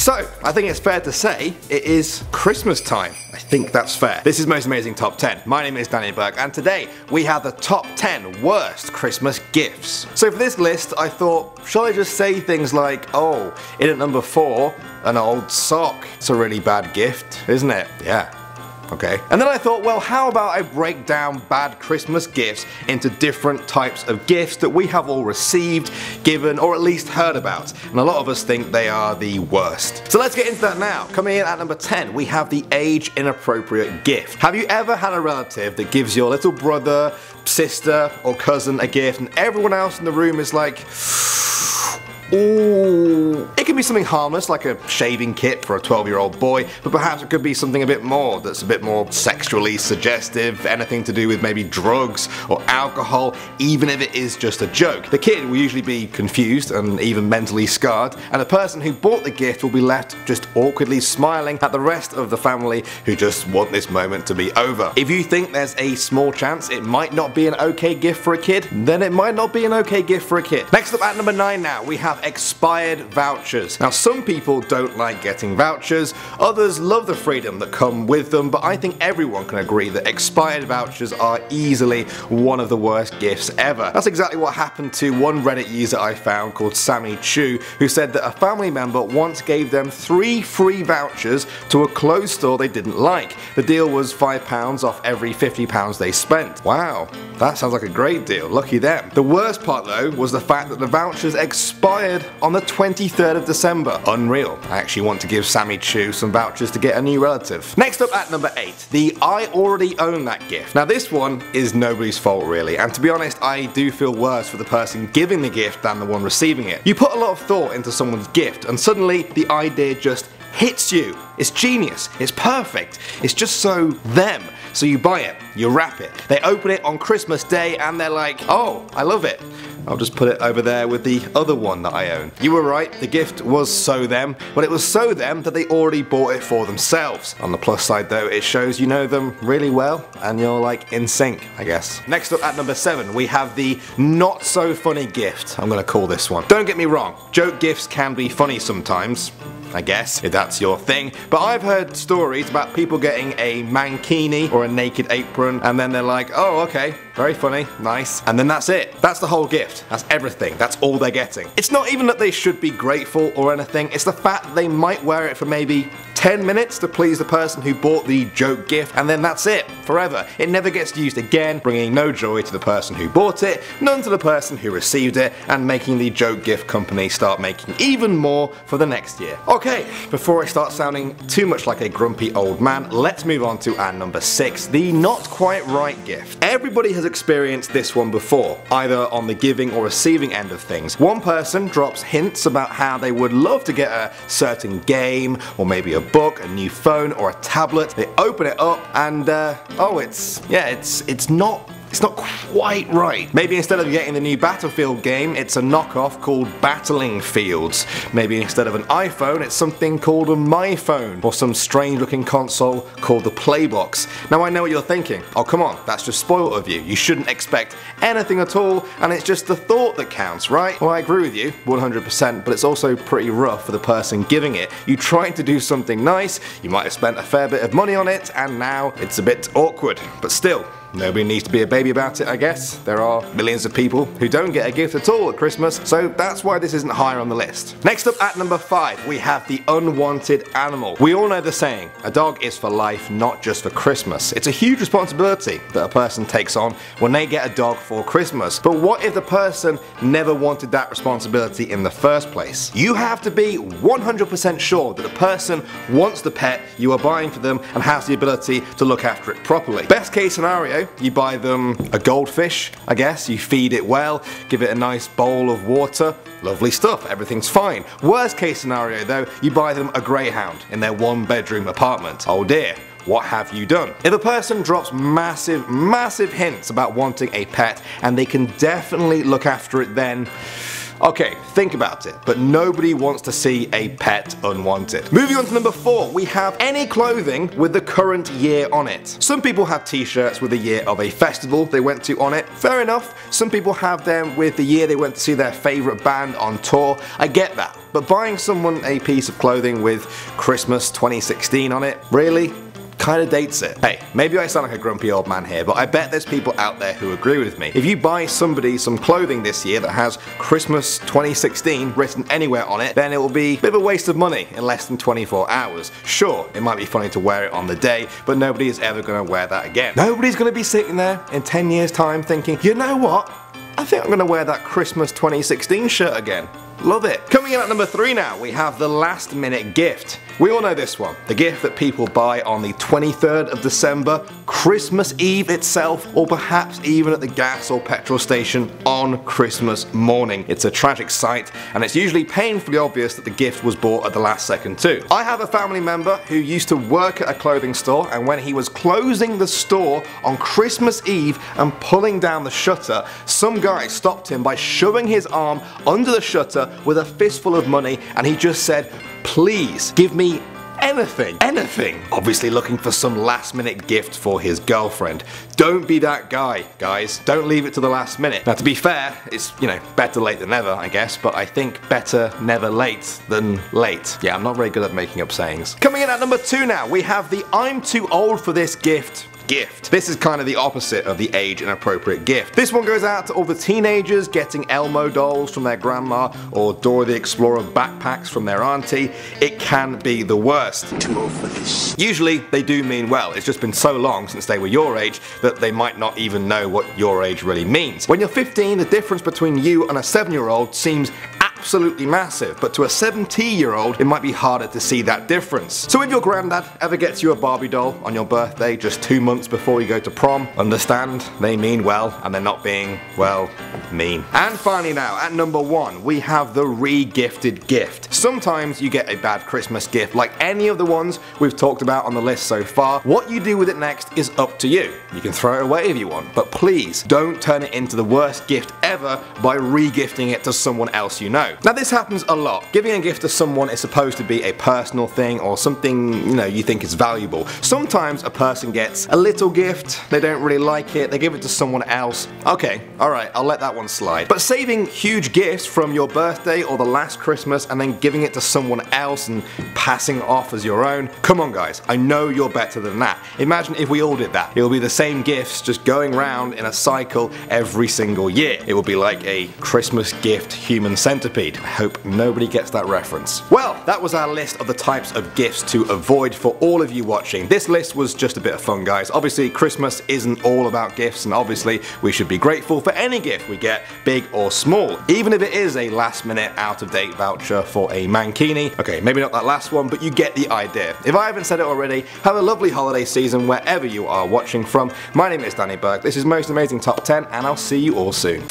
So, I think it's fair to say it is Christmas time. I think that's fair. This is Most Amazing Top 10. My name is Danny Burke, and today we have the top 10 worst Christmas gifts. So, for this list, I thought, shall I just say things like, oh, in at number 4, an old sock. It's a really bad gift, isn't it? Yeah okay? And then I thought, well, how about I break down bad Christmas gifts into different types of gifts that we have all received, given, or at least heard about. And a lot of us think they are the worst. So let's get into that now. Coming in at number 10, we have the age inappropriate gift. Have you ever had a relative that gives your little brother, sister, or cousin a gift and everyone else in the room is like, Ooh. It could be something harmless like a shaving kit for a 12 year old boy, but perhaps it could be something a bit more that's a bit more sexually suggestive, anything to do with maybe drugs or alcohol, even if it is just a joke. The kid will usually be confused and even mentally scarred, and the person who bought the gift will be left just awkwardly smiling at the rest of the family who just want this moment to be over. If you think there's a small chance it might not be an okay gift for a kid, then it might not be an okay gift for a kid. Next up at number 9 now, we have expired vouchers. Now some people don't like getting vouchers, others love the freedom that come with them, but I think everyone can agree that expired vouchers are easily one of the worst gifts ever. That's exactly what happened to one Reddit user I found called Sammy Chu, who said that a family member once gave them three free vouchers to a clothes store they didn't like. The deal was £5 off every £50 they spent. Wow, that sounds like a great deal, lucky them. The worst part though was the fact that the vouchers expired on the 23rd of December. Unreal. I actually want to give Sammy Chu some vouchers to get a new relative. Next up at number 8, the I already own that gift. Now this one is nobody's fault really, and to be honest I do feel worse for the person giving the gift than the one receiving it. You put a lot of thought into someone's gift and suddenly the idea just hits you. It's genius, it's perfect, it's just so them. So you buy it, you wrap it, they open it on Christmas Day and they're like, oh, I love it. I'll just put it over there with the other one that I own. You were right, the gift was so them, but it was so them that they already bought it for themselves. On the plus side though, it shows you know them really well and you're like in sync, I guess. Next up at number 7, we have the not so funny gift. I'm gonna call this one. Don't get me wrong, joke gifts can be funny sometimes. I guess, if that's your thing. But I've heard stories about people getting a mankini or a naked apron and then they're like, oh okay, very funny, nice. And then that's it. That's the whole gift. That's everything. That's all they're getting. It's not even that they should be grateful or anything, it's the fact that they might wear it for maybe 10 minutes to please the person who bought the joke gift, and then that's it, forever. It never gets used again, bringing no joy to the person who bought it, none to the person who received it, and making the joke gift company start making even more for the next year. Okay, before I start sounding too much like a grumpy old man, let's move on to our number 6, the not quite right gift. Everybody has experienced this one before, either on the giving or receiving end of things. One person drops hints about how they would love to get a certain game, or maybe a book, a new phone, or a tablet. They open it up and, uh, oh, it's, yeah, it's, it's not it's not quite right. Maybe instead of getting the new Battlefield game, it's a knockoff called Battling Fields. Maybe instead of an iPhone, it's something called a MyPhone, or some strange looking console called the Playbox. Now I know what you're thinking. Oh come on, that's just spoiled of you. You shouldn't expect anything at all, and it's just the thought that counts, right? Well I agree with you, 100%, but it's also pretty rough for the person giving it. You tried to do something nice, you might have spent a fair bit of money on it, and now it's a bit awkward. But still, Nobody needs to be a baby about it, I guess. There are millions of people who don't get a gift at all at Christmas, so that's why this isn't higher on the list. Next up at number 5, we have the unwanted animal. We all know the saying, a dog is for life, not just for Christmas. It's a huge responsibility that a person takes on when they get a dog for Christmas. But what if the person never wanted that responsibility in the first place? You have to be 100% sure that the person wants the pet you are buying for them and has the ability to look after it properly. Best case scenario, you buy them a goldfish, I guess, you feed it well, give it a nice bowl of water, lovely stuff, everything's fine. Worst case scenario though, you buy them a greyhound in their one bedroom apartment. Oh dear, what have you done? If a person drops massive, massive hints about wanting a pet and they can definitely look after it then, Okay, think about it, but nobody wants to see a pet unwanted. Moving on to number four, we have any clothing with the current year on it. Some people have t-shirts with the year of a festival they went to on it. Fair enough. Some people have them with the year they went to see their favorite band on tour. I get that. But buying someone a piece of clothing with Christmas 2016 on it, really? Kind of dates it. Hey, maybe I sound like a grumpy old man here, but I bet there's people out there who agree with me. If you buy somebody some clothing this year that has Christmas 2016 written anywhere on it, then it will be a bit of a waste of money in less than 24 hours. Sure, it might be funny to wear it on the day, but nobody is ever going to wear that again. Nobody's going to be sitting there in 10 years time thinking, you know what? I think I'm going to wear that Christmas 2016 shirt again. Love it. Coming in at number three now, we have the last minute gift. We all know this one, the gift that people buy on the 23rd of December, Christmas Eve itself, or perhaps even at the gas or petrol station on Christmas morning. It's a tragic sight, and it's usually painfully obvious that the gift was bought at the last second too. I have a family member who used to work at a clothing store, and when he was closing the store on Christmas Eve and pulling down the shutter, some guy stopped him by shoving his arm under the shutter with a fistful of money and he just said, please give me anything, anything. Obviously looking for some last minute gift for his girlfriend. Don't be that guy, guys. Don't leave it to the last minute. Now to be fair, it's, you know, better late than never, I guess, but I think better never late than late. Yeah, I'm not very good at making up sayings. Coming in at number two now, we have the I'm too old for this gift gift. This is kind of the opposite of the age inappropriate gift. This one goes out to all the teenagers getting Elmo dolls from their grandma or Dora the Explorer backpacks from their auntie. It can be the worst. Usually they do mean well, it's just been so long since they were your age that they might not even know what your age really means. When you're 15, the difference between you and a 7 year old seems absolutely massive, but to a 17 year old, it might be harder to see that difference. So if your granddad ever gets you a Barbie doll on your birthday just two months before you go to prom, understand they mean well and they're not being, well, mean. And finally now, at number one, we have the re-gifted gift. Sometimes you get a bad Christmas gift like any of the ones we've talked about on the list so far. What you do with it next is up to you. You can throw it away if you want, but please don't turn it into the worst gift ever by re-gifting it to someone else you know. Now this happens a lot. Giving a gift to someone is supposed to be a personal thing or something you know you think is valuable. Sometimes a person gets a little gift, they don't really like it, they give it to someone else. Okay, alright, I'll let that one slide. But saving huge gifts from your birthday or the last Christmas and then giving it to someone else and passing off as your own, come on guys, I know you're better than that. Imagine if we all did that. It will be the same gifts just going round in a cycle every single year. It will be like a Christmas gift human centipede I hope nobody gets that reference. Well, that was our list of the types of gifts to avoid for all of you watching. This list was just a bit of fun guys. Obviously Christmas isn't all about gifts and obviously we should be grateful for any gift we get, big or small. Even if it is a last minute out of date voucher for a mankini. Okay, maybe not that last one, but you get the idea. If I haven't said it already, have a lovely holiday season wherever you are watching from. My name is Danny Burke, this is Most Amazing Top 10 and I'll see you all soon.